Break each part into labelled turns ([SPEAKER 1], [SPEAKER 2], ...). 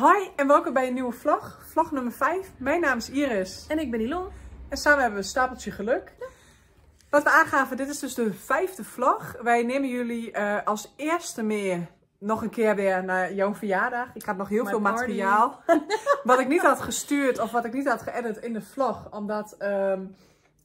[SPEAKER 1] Hoi en welkom bij een nieuwe vlog, vlog nummer 5. Mijn naam is Iris
[SPEAKER 2] En ik ben Ilon.
[SPEAKER 1] en samen hebben we een stapeltje geluk. Wat we aangaven, dit is dus de vijfde vlog. Wij nemen jullie eh, als eerste mee nog een keer weer naar jouw verjaardag. Ik had nog heel
[SPEAKER 2] My
[SPEAKER 1] veel
[SPEAKER 2] party.
[SPEAKER 1] materiaal wat ik niet had gestuurd of wat ik niet had geëdit in de vlog. Omdat ehm,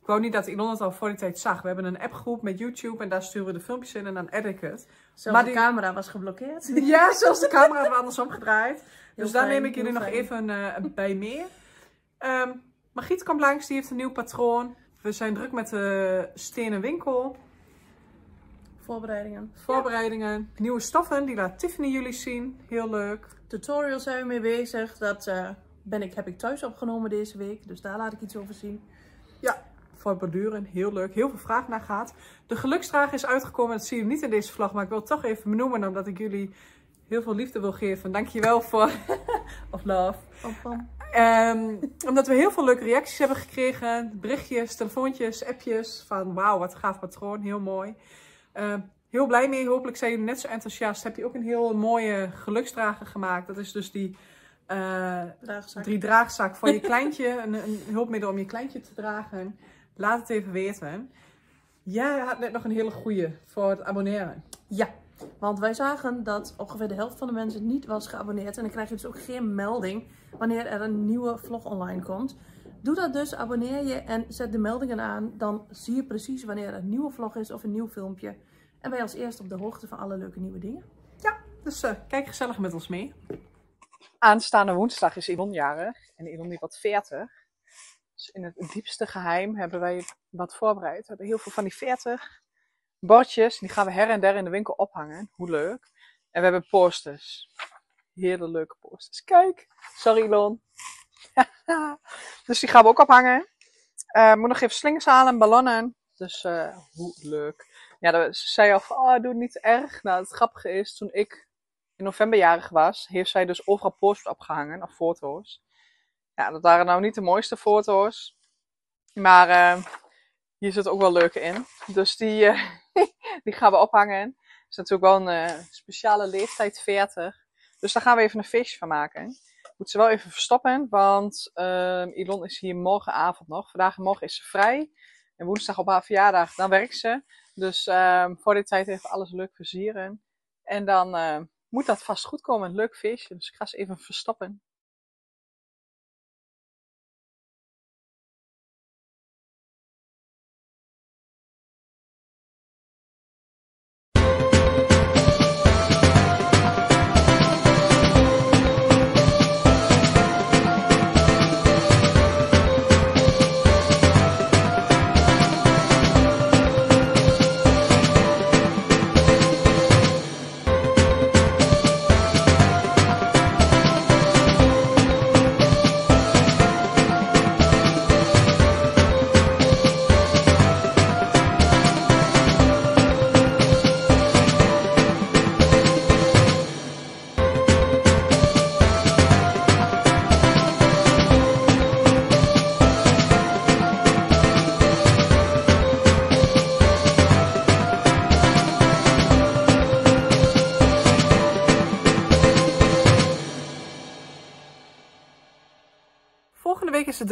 [SPEAKER 1] ik wou niet dat Ilon het al voor die tijd zag. We hebben een appgroep met YouTube en daar sturen we de filmpjes in en dan edit ik het.
[SPEAKER 2] Zelfs
[SPEAKER 1] Maar
[SPEAKER 2] de
[SPEAKER 1] die-
[SPEAKER 2] camera was geblokkeerd.
[SPEAKER 1] Ja, zelfs de camera we andersom gedraaid. Dus daar neem ik jullie nog
[SPEAKER 2] fijn.
[SPEAKER 1] even eh, bij mee. Ehm Margriet komt langs, die heeft een nieuw patroon. We zijn druk met de stenen winkel.
[SPEAKER 2] Voorbereidingen.
[SPEAKER 1] Voorbereidingen, nieuwe stoffen, die laat Tiffany jullie zien. Heel leuk.
[SPEAKER 2] Tutorials zijn we mee bezig. Dat eh, ben ik, heb ik thuis opgenomen deze week. Dus daar laat ik iets over zien.
[SPEAKER 1] Ja, voor borduren, heel leuk. Heel veel vraag naar gaat. De geluksdrager is uitgekomen, dat zie je niet in deze vlog. Maar ik wil het toch even benoemen, omdat ik jullie heel veel liefde wil geven. Dankjewel voor... of love. Ehm, omdat we heel veel leuke reacties hebben gekregen. Berichtjes, telefoontjes, appjes. Van wauw, wat een gaaf patroon. Heel mooi. Ehm, heel blij mee. Hopelijk zijn jullie net zo enthousiast. Heb je ook een heel mooie geluksdrager gemaakt. Dat is dus die eh,
[SPEAKER 2] Draagzak.
[SPEAKER 1] drie draagzak voor je kleintje. Een, een hulpmiddel om je kleintje te dragen. Laat het even weten. Jij had net nog een hele goeie voor het abonneren.
[SPEAKER 2] Ja, want wij zagen dat ongeveer de helft van de mensen niet was geabonneerd. En dan krijg je dus ook geen melding wanneer er een nieuwe vlog online komt. Doe dat dus, abonneer je en zet de meldingen aan. Dan zie je precies wanneer er een nieuwe vlog is of een nieuw filmpje. En ben je als eerste op de hoogte van alle leuke nieuwe dingen.
[SPEAKER 1] Ja, dus eh, kijk gezellig met ons mee. Aanstaande woensdag is Ilon jarig. En Ilon die wordt 40. Dus in het diepste geheim hebben wij wat voorbereid. We hebben heel veel van die 40 bordjes. Die gaan we her en der in de winkel ophangen. Hoe leuk. En we hebben posters. Hele leuke posters. Kijk. Sorry Ilon. dus die gaan we ook ophangen. Eh moet nog even slingers halen en ballonnen. Dus eh, hoe leuk. Ja, ze zei al van, oh, doe het niet erg. Nou, het grappige is, toen ik in november jarig was, heeft zij dus overal posters opgehangen, of foto's. Ja, dat waren nou niet de mooiste foto's. Maar eh, hier zit ook wel leuke in. Dus die, die gaan we ophangen. Het is natuurlijk wel een eh, speciale leeftijd 40. Dus daar gaan we even een feestje van maken. Moet ze wel even verstoppen, want ehm Ilon is hier morgenavond nog. Vandaag en morgen is ze vrij. En woensdag op haar verjaardag, dan werkt ze. Dus ehm, voor die tijd even alles leuk versieren. En dan eh, moet dat vast goed komen. Een leuk feestje. Dus ik ga ze even verstoppen.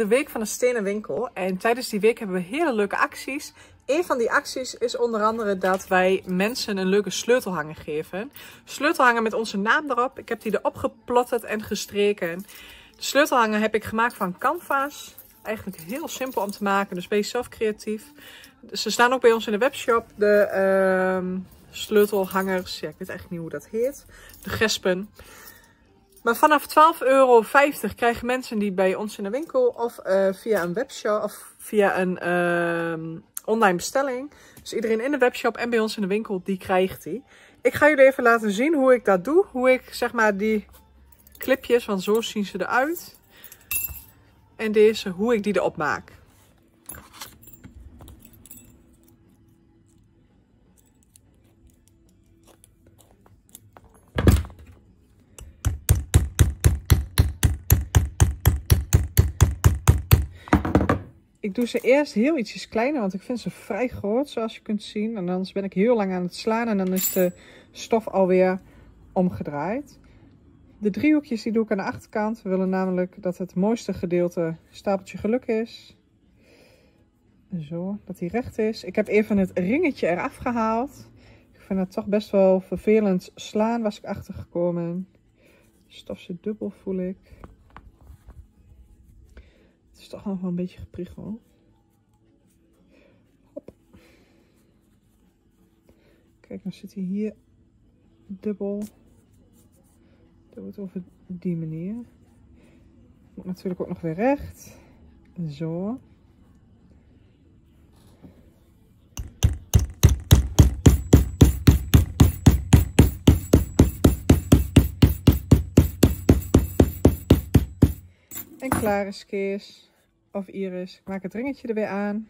[SPEAKER 1] De week van de stenen winkel. En tijdens die week hebben we hele leuke acties. Een van die acties is onder andere dat wij mensen een leuke sleutelhanger geven. Sleutelhanger met onze naam erop. Ik heb die erop geplotterd en gestreken. De sleutelhanger heb ik gemaakt van canvas. Eigenlijk heel simpel om te maken, dus je zelf creatief. Ze staan ook bij ons in de webshop. De ehm, sleutelhangers, ik weet eigenlijk niet hoe dat heet. De gespen. Maar vanaf 12,50 euro krijgen mensen die bij ons in de winkel of eh, via een webshop of via een ehm, online bestelling. Dus iedereen in de webshop en bij ons in de winkel, die krijgt die. Ik ga jullie even laten zien hoe ik dat doe. Hoe ik zeg maar die clipjes, want zo zien ze eruit. En deze, hoe ik die erop maak. Ik doe ze eerst heel ietsjes kleiner, want ik vind ze vrij groot, zoals je kunt zien. En anders ben ik heel lang aan het slaan en dan is de stof alweer omgedraaid. De driehoekjes die doe ik aan de achterkant. We willen namelijk dat het mooiste gedeelte stapeltje geluk is. Zo, dat hij recht is. Ik heb even het ringetje eraf gehaald. Ik vind het toch best wel vervelend slaan, was ik achtergekomen. De stof zit dubbel, voel ik. Het is toch wel een beetje gepriegel. Hop. Kijk, dan zit hij hier dubbel. Dat wordt over die manier. Moet natuurlijk ook nog weer recht. Zo. En klaar is Kees. Of Iris. Ik maak het ringetje er weer aan.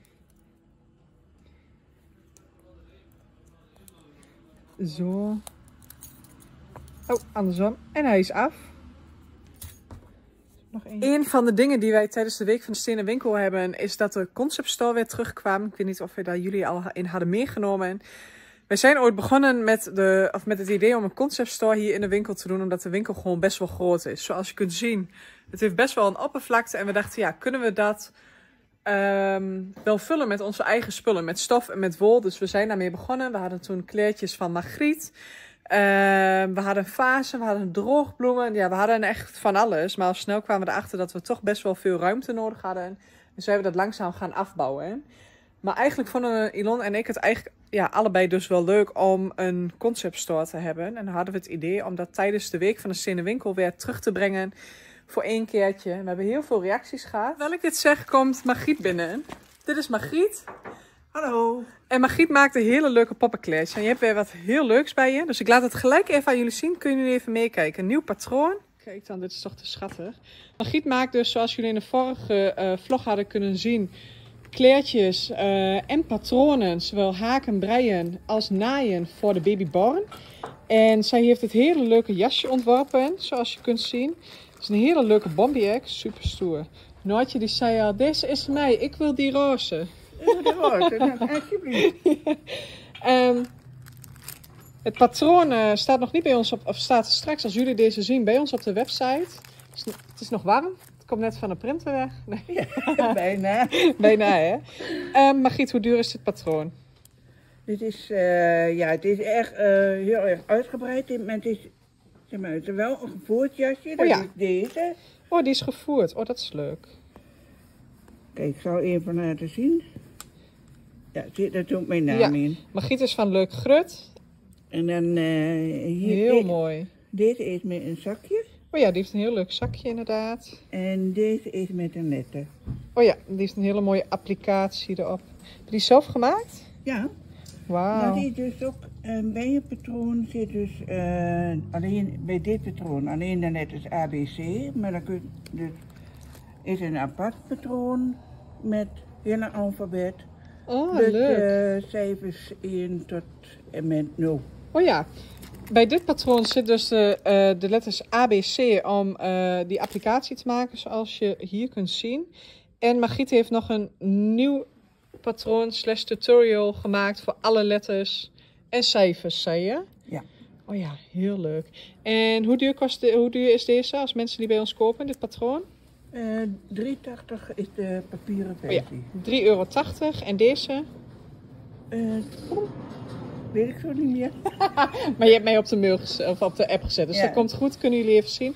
[SPEAKER 1] Zo. Oh, andersom. En hij is af. Nog één. Een van de dingen die wij tijdens de Week van de Stenen Winkel hebben, is dat de Concept Store weer terugkwam. Ik weet niet of we daar jullie al in hadden meegenomen. We zijn ooit begonnen met, de, of met het idee om een concept store hier in de winkel te doen, omdat de winkel gewoon best wel groot is. Zoals je kunt zien, het heeft best wel een oppervlakte. En we dachten, ja, kunnen we dat um, wel vullen met onze eigen spullen, met stof en met wol. Dus we zijn daarmee begonnen. We hadden toen kleertjes van Margriet. Uh, we hadden vazen, we hadden droogbloemen. Ja, we hadden echt van alles. Maar al snel kwamen we erachter dat we toch best wel veel ruimte nodig hadden. Dus we hebben dat langzaam gaan afbouwen. Maar eigenlijk vonden Elon en ik het eigenlijk ja, allebei dus wel leuk om een concept store te hebben. En dan hadden we het idee om dat tijdens de week van de Stenen Winkel weer terug te brengen voor één keertje. We hebben heel veel reacties gehad. Terwijl ik dit zeg, komt Margriet binnen. Dit is Margriet.
[SPEAKER 3] Hallo.
[SPEAKER 1] En Margriet maakt een hele leuke poppenkleedje. En je hebt weer wat heel leuks bij je. Dus ik laat het gelijk even aan jullie zien. Kunnen jullie even meekijken. Een nieuw patroon. Kijk dan, dit is toch te schattig. Margriet maakt dus, zoals jullie in de vorige uh, vlog hadden kunnen zien kleertjes uh, en patronen, zowel haken, breien als naaien voor de babyborn. En zij heeft het hele leuke jasje ontworpen, zoals je kunt zien. Het is een hele leuke bombiek, super stoer. Noortje die zei al, deze is mij, ik wil die roze.
[SPEAKER 3] De roze, nou, alsjeblieft.
[SPEAKER 1] um, het patroon uh, staat nog niet bij ons op, of staat straks als jullie deze zien bij ons op de website. Het is, het is nog warm, Kom net van de printer weg.
[SPEAKER 3] Nee. Ja, bijna.
[SPEAKER 1] bijna, hè? Um, Margriet, hoe duur is dit patroon?
[SPEAKER 3] Dit is, uh, ja, het is echt uh, heel erg uitgebreid. Het is, zeg maar, het is wel een gevoerd jasje. Dat
[SPEAKER 1] oh, ja.
[SPEAKER 3] is deze.
[SPEAKER 1] Oh, die is gevoerd. Oh, dat is leuk.
[SPEAKER 3] Kijk, ik zal even laten zien. Ja, daar doet mijn naam ja. in.
[SPEAKER 1] Margriet is van Leuk Grut.
[SPEAKER 3] En dan uh, hier.
[SPEAKER 1] Heel
[SPEAKER 3] dit,
[SPEAKER 1] mooi.
[SPEAKER 3] Deze is met een zakje.
[SPEAKER 1] Oh ja, die heeft een heel leuk zakje inderdaad.
[SPEAKER 3] En deze is met een letter.
[SPEAKER 1] Oh ja, die heeft een hele mooie applicatie erop. Heb je die zelf gemaakt?
[SPEAKER 3] Ja.
[SPEAKER 1] Wauw.
[SPEAKER 3] Dat is dus ook, uh, bij je patroon zit dus uh, alleen, bij dit patroon alleen de letters ABC. Maar dan kun dus, is een apart patroon met hele alfabet.
[SPEAKER 1] Oh,
[SPEAKER 3] dus,
[SPEAKER 1] leuk.
[SPEAKER 3] Uh, cijfers 1 tot en met 0.
[SPEAKER 1] Oh ja, bij dit patroon zit dus de, uh, de letters ABC om uh, die applicatie te maken, zoals je hier kunt zien. En Margriet heeft nog een nieuw patroon slash tutorial gemaakt voor alle letters en cijfers, zei je?
[SPEAKER 3] Ja.
[SPEAKER 1] Oh ja, heel leuk. En hoe duur, kost de, hoe duur is deze als mensen die bij ons kopen, dit patroon?
[SPEAKER 3] Uh, 3,80 is de papieren versie.
[SPEAKER 1] Oh ja, 3,80 euro. En deze?
[SPEAKER 3] Uh, weet ik zo niet meer.
[SPEAKER 1] maar je hebt mij op de, mail of op de app gezet, dus ja. dat komt goed. Kunnen jullie even zien.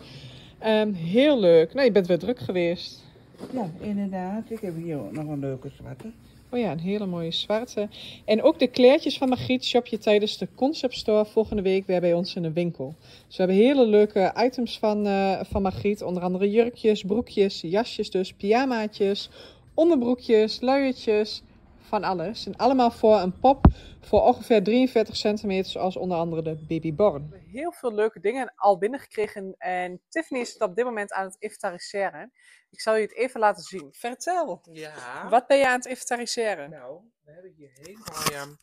[SPEAKER 1] Um, heel leuk. Nou, je bent weer druk geweest.
[SPEAKER 3] Ja, inderdaad. Ik heb hier ook nog een leuke zwarte.
[SPEAKER 1] Oh ja, een hele mooie zwarte. En ook de kleertjes van Margriet shop je tijdens de Concept Store volgende week weer bij ons in de winkel. Dus we hebben hele leuke items van, uh, van Margriet. Onder andere jurkjes, broekjes, jasjes dus, pyjamaatjes, onderbroekjes, luiertjes, van alles. En allemaal voor een pop voor ongeveer 43 centimeter, zoals onder andere de Baby Born. We hebben heel veel leuke dingen al binnengekregen en Tiffany is het op dit moment aan het inventariseren. Ik zal je het even laten zien. Vertel.
[SPEAKER 4] Ja.
[SPEAKER 1] Wat ben je aan het inventariseren?
[SPEAKER 4] Nou, we hebben hier hele mooie,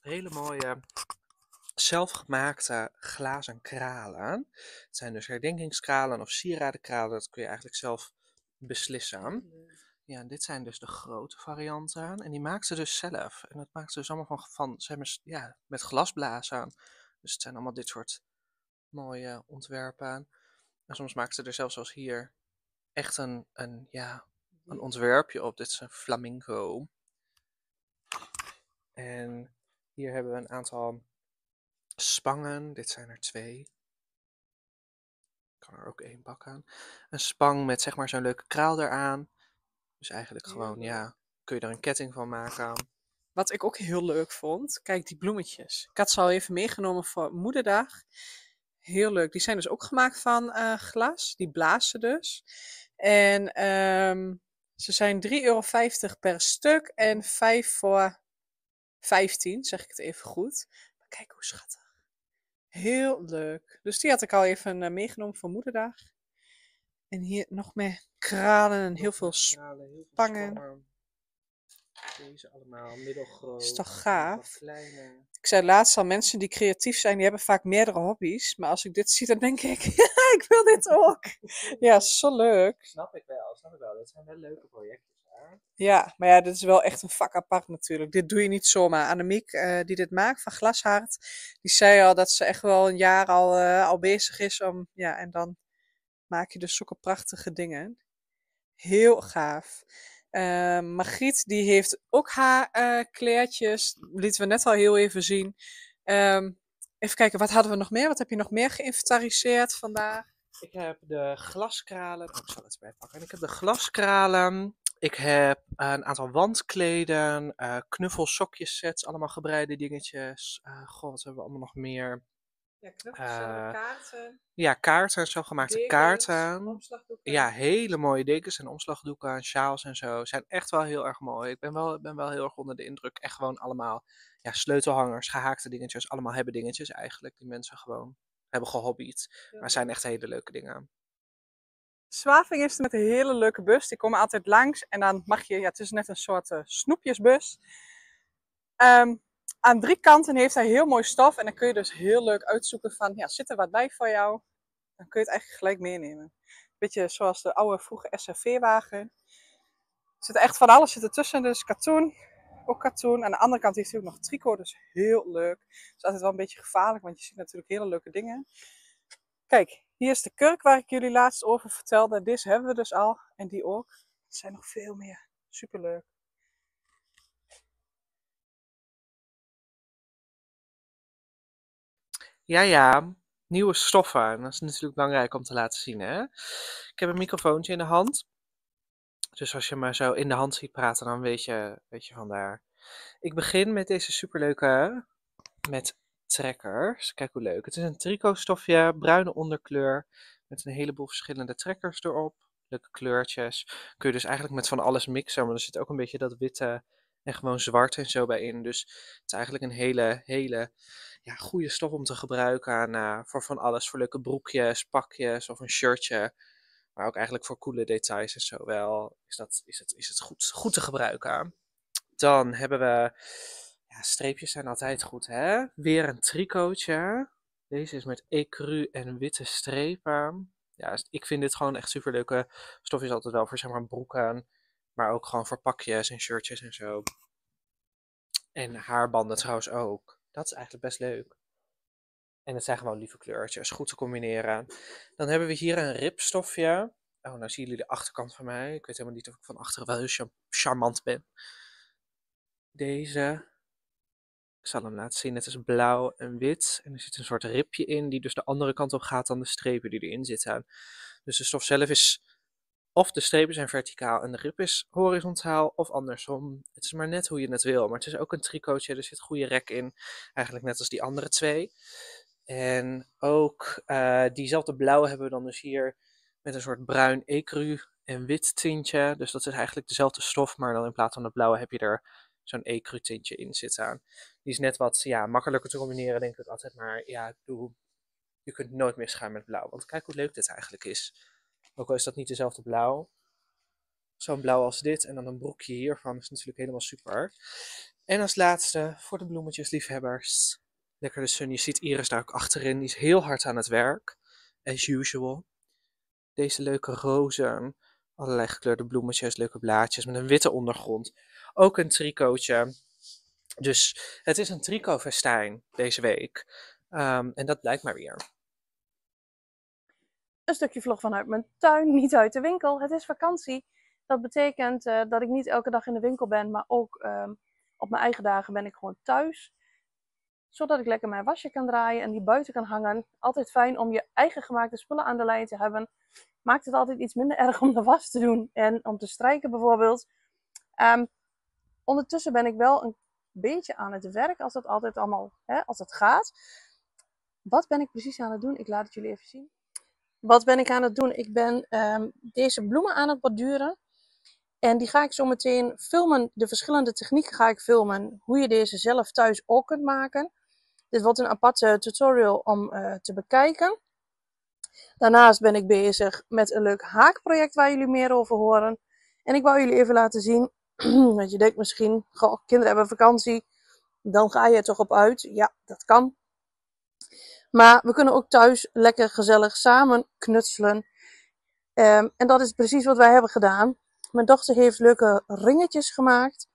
[SPEAKER 4] hele mooie zelfgemaakte glazen kralen. Het zijn dus herdenkingskralen of sieradenkralen, dat kun je eigenlijk zelf beslissen. Ja, dit zijn dus de grote varianten. En die maakt ze dus zelf. En dat maakt ze dus allemaal van, van zeg maar, ja, met glasblazen. Dus het zijn allemaal dit soort mooie ontwerpen. En soms maken ze er zelfs zoals hier echt een, een, ja, een ontwerpje op. Dit is een flamingo. En hier hebben we een aantal spangen. Dit zijn er twee. Kan er ook één pakken. Een spang met zeg maar zo'n leuke kraal eraan. Dus eigenlijk gewoon, ja, kun je er een ketting van maken.
[SPEAKER 1] Wat ik ook heel leuk vond, kijk die bloemetjes. Ik had ze al even meegenomen voor moederdag. Heel leuk. Die zijn dus ook gemaakt van eh, glas. Die blazen dus. En ehm, ze zijn 3,50 euro per stuk en 5 voor 15, zeg ik het even goed. Maar kijk hoe schattig. Heel leuk. Dus die had ik al even uh, meegenomen voor moederdag. En hier nog meer kralen en heel veel spangen.
[SPEAKER 4] Deze allemaal middelgroot.
[SPEAKER 1] Is toch gaaf?
[SPEAKER 4] Kleine.
[SPEAKER 1] Ik zei laatst al, mensen die creatief zijn, die hebben vaak meerdere hobby's. Maar als ik dit zie, dan denk ik, ik wil dit ook. Ja, zo leuk.
[SPEAKER 4] Snap ik wel, snap ik wel. Dat zijn wel leuke projecten.
[SPEAKER 1] Ja, maar ja, dit is wel echt een vak apart natuurlijk. Dit doe je niet zomaar. Annemiek, uh, die dit maakt van Glashart, die zei al dat ze echt wel een jaar al, uh, al bezig is om, ja, en dan maak je dus zulke prachtige dingen. Heel gaaf. Uh, Margriet, die heeft ook haar uh, kleertjes. Lieten we net al heel even zien. Um, even kijken, wat hadden we nog meer? Wat heb je nog meer geïnventariseerd vandaag?
[SPEAKER 4] Ik heb de glaskralen. Oh, ik zal het erbij pakken. Ik heb de glaskralen. Ik heb een aantal wandkleden, uh, sets, allemaal gebreide dingetjes. Uh, goh, wat hebben we allemaal nog meer?
[SPEAKER 1] Ja, uh, kaarten.
[SPEAKER 4] Ja, kaarten, zelfgemaakte dekens, kaarten. Ja, hele mooie dekens en omslagdoeken, sjaals en zo. Zijn echt wel heel erg mooi. Ik ben wel, ben wel heel erg onder de indruk. Echt gewoon allemaal ja, sleutelhangers, gehaakte dingetjes. Allemaal hebben dingetjes eigenlijk. Die mensen gewoon hebben gehobbied. Maar zijn echt hele leuke dingen.
[SPEAKER 1] Zwaving is met een hele leuke bus. Die komen altijd langs en dan mag je, ja, het is net een soort uh, snoepjesbus. Um, aan drie kanten heeft hij heel mooi stof en dan kun je dus heel leuk uitzoeken van, ja, zit er wat bij voor jou? Dan kun je het eigenlijk gelijk meenemen. Beetje zoals de oude vroege SRV-wagen. Er zit echt van alles zit ertussen, dus katoen, ook katoen. Aan de andere kant heeft hij ook nog tricot, dus heel leuk. Het is altijd wel een beetje gevaarlijk, want je ziet natuurlijk hele leuke dingen. Kijk, hier is de kurk waar ik jullie laatst over vertelde. Deze hebben we dus al en die ook. Er zijn nog veel meer. Superleuk.
[SPEAKER 4] Ja, ja, nieuwe stoffen. Dat is natuurlijk belangrijk om te laten zien. Hè? Ik heb een microfoontje in de hand. Dus als je me zo in de hand ziet praten, dan weet je, weet je vandaar. Ik begin met deze superleuke, met trekkers. Kijk hoe leuk. Het is een tricotstofje, bruine onderkleur, met een heleboel verschillende trekkers erop. Leuke kleurtjes. Kun je dus eigenlijk met van alles mixen, maar er zit ook een beetje dat witte en gewoon zwart en zo bij in. Dus het is eigenlijk een hele, hele ja, goede stof om te gebruiken uh, voor van alles. Voor leuke broekjes, pakjes of een shirtje. Maar ook eigenlijk voor coole details en zo wel. Is, dat, is, het, is het goed, goed te gebruiken. Dan hebben we ja, streepjes zijn altijd goed, hè? Weer een tricotje. Deze is met ecru en witte strepen. Ja, ik vind dit gewoon echt super leuke stofjes altijd wel voor zeg maar broeken. Maar ook gewoon voor pakjes en shirtjes en zo. En haarbanden trouwens ook. Dat is eigenlijk best leuk. En het zijn gewoon lieve kleurtjes, goed te combineren. Dan hebben we hier een ripstofje. Oh, nou zien jullie de achterkant van mij. Ik weet helemaal niet of ik van achteren wel heel charmant ben. Deze ik zal hem laten zien. Het is blauw en wit. En er zit een soort ripje in, die dus de andere kant op gaat dan de strepen die erin zitten. Dus de stof zelf is, of de strepen zijn verticaal en de rip is horizontaal, of andersom. Het is maar net hoe je het wil. Maar het is ook een tricotje, er zit goede rek in. Eigenlijk net als die andere twee. En ook uh, diezelfde blauwe hebben we dan dus hier met een soort bruin ecru en wit tintje. Dus dat is eigenlijk dezelfde stof, maar dan in plaats van de blauwe heb je er zo'n ecru tintje in zitten. Die is net wat ja, makkelijker te combineren, denk ik altijd. Maar ja, doe, je kunt nooit misgaan met blauw. Want kijk hoe leuk dit eigenlijk is. Ook al is dat niet dezelfde blauw. Zo'n blauw als dit en dan een broekje hiervan is natuurlijk helemaal super. En als laatste, voor de bloemetjesliefhebbers, lekker de sun. Je ziet Iris daar ook achterin, die is heel hard aan het werk. As usual. Deze leuke rozen, allerlei gekleurde bloemetjes, leuke blaadjes met een witte ondergrond. Ook een tricotje. Dus het is een tricotfestijn deze week. Um, en dat blijkt maar weer.
[SPEAKER 2] Een stukje vlog vanuit mijn tuin, niet uit de winkel. Het is vakantie. Dat betekent uh, dat ik niet elke dag in de winkel ben, maar ook um, op mijn eigen dagen ben ik gewoon thuis. Zodat ik lekker mijn wasje kan draaien en die buiten kan hangen. Altijd fijn om je eigen gemaakte spullen aan de lijn te hebben. Maakt het altijd iets minder erg om de was te doen en om te strijken bijvoorbeeld. Um, ondertussen ben ik wel een beetje aan het werk als dat altijd allemaal, hè, als het gaat. Wat ben ik precies aan het doen? Ik laat het jullie even zien. Wat ben ik aan het doen? Ik ben um, deze bloemen aan het borduren. En die ga ik zo meteen filmen. De verschillende technieken ga ik filmen. Hoe je deze zelf thuis ook kunt maken. Dit wordt een aparte tutorial om uh, te bekijken. Daarnaast ben ik bezig met een leuk haakproject waar jullie meer over horen. En ik wou jullie even laten zien. Want je denkt misschien, goh, kinderen hebben vakantie. Dan ga je er toch op uit. Ja, dat kan. Maar we kunnen ook thuis lekker gezellig samen knutselen. Um, en dat is precies wat wij hebben gedaan. Mijn dochter heeft leuke ringetjes gemaakt.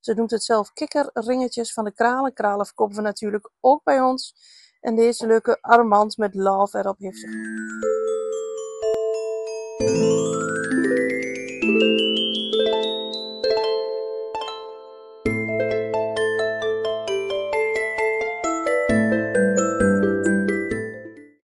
[SPEAKER 2] Ze noemt het zelf kikkerringetjes van de kralen. Kralen verkopen we natuurlijk ook bij ons. En deze leuke armband met love erop heeft ze.